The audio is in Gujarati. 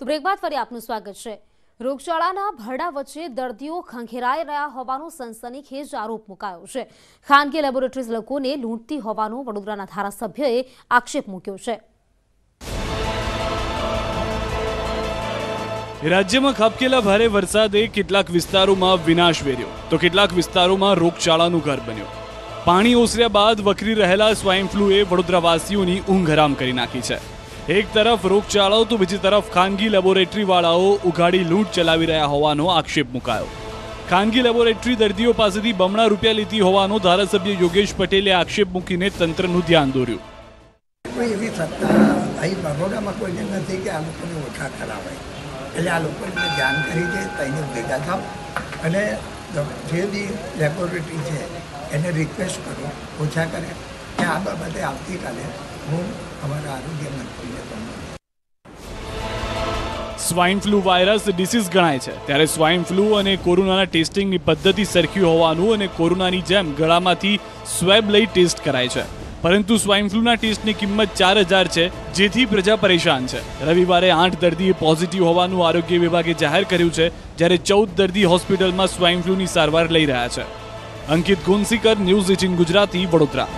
તો બ્રેક બાદ ફરી આપનું સ્વાગત છે. રોગચાળાના ભરડા વચ્ચે દર્દીઓ ખંખેરાઈ રહ્યા હોવાનો સનસનીખેજ આરોપ મુકાયો છે. ખાનગી લેબોરેટરીઝ લોકોને લૂંટતી હોવાનો વડોદરાના ધારાસભ્યએ આક્ષેપ મૂક્યો છે. રાજ્યમાં ખાબકેલા ભારે વરસાદે કેટલાક વિસ્તારોમાં વિનાશ વેર્યો. તો કેટલાક વિસ્તારોમાં રોગચાળાનું ઘર બન્યું. પાણી ઓસર્યા બાદ વકરી રહેલા સ્વાઇન ફ્લૂએ વડોદરાવાસીઓની ઊંઘ હરામ કરી નાખી છે. એક તરફ રોગચાળો તો બીજી તરફ ખાનગી લેબોરેટરીવાળાઓ ઉઘાડી લૂંટ ચલાવી રહ્યા હોવાનો આક્ષેપ મુકાયો. ખાનગી લેબોરેટરી દર્દીઓ પાસેથી બમણા રૂપિયા લીધી હોવાનો ધારાસભ્ય યોગેશ પટેલે આક્ષેપ મૂકીને તંત્રનું ધ્યાન દોર્યું. કોઈ એવી સત્તા અહીં બરોડામાં કોઈને નથી કે આ લોકોને ઓછા કરાવે એટલે આ લોકોને ધ્યાન કરી છે, તઈને ભેગા થાવ. અને જે બી લેબોરેટરી છે, એને રિક્વેસ્ટ કરો, ઓછા કરે. કે આ બાબતે આવતીકાલે હું અમારા આરોગ્ય મંત્રીને સ્વાઇન ફ્લૂ વાયરસ ડિસીઝ ગણાય છે. ત્યારે સ્વાઇન ફ્લૂ અને કોરોનાના ટેસ્ટિંગની પદ્ધતિ સરખી હોવાનું અને કોરોનાની જેમ ગળામાંથી સ્વેબ લઈ ટેસ્ટ કરાય છે. પરંતુ સ્વાઇન ફ્લૂના ટેસ્ટની કિંમત ચાર હજાર છે, જેથી પ્રજા પરેશાન છે. રવિવારે આઠ દર્દીએ પોઝિટિવ હોવાનું આરોગ્ય વિભાગે જાહેર કર્યું છે, જ્યારે ચૌદ દર્દી હોસ્પિટલમાં સ્વાઇન ફ્લૂની સારવાર લઈ રહ્યા છે. અંકિત ગુંસીકર ન્યૂઝ એટીન ગુજરાતી, વડોદરા.